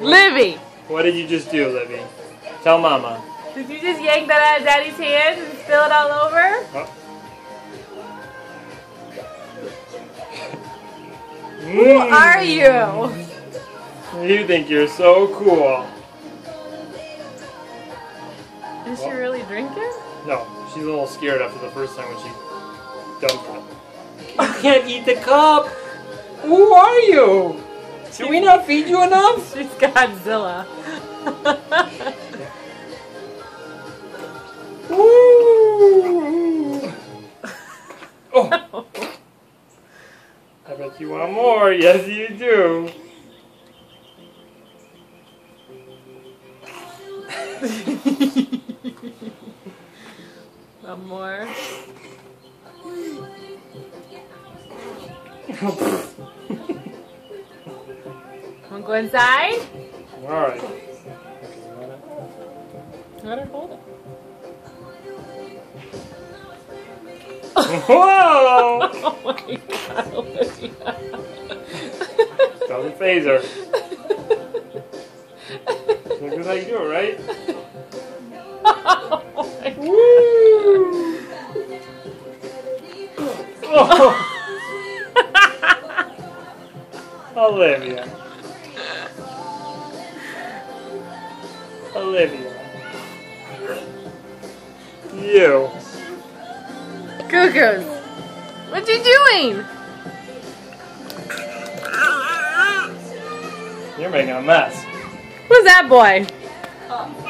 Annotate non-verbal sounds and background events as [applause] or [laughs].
Livy! What did you just do, Libby? Tell Mama. Did you just yank that out of Daddy's hand and spill it all over? Oh. Who are you? Mm. You think you're so cool. Is she really drinking? No, she's a little scared after the first time when she dumped it. I can't eat the cup. Who are you? Did we not feed you enough? [laughs] She's Godzilla. Ooh. Oh, I bet you want more. Yes, you do. [laughs] One more. [laughs] Go inside? All right. Let her hold it. Whoa! Oh my god, [laughs] Olivia. Doesn't faze her. Look at you do it, right? Oh. Woo! Oh. Olivia. Olivia. You. Cuckoos. What you doing? You're making a mess. Who's that boy? Oh.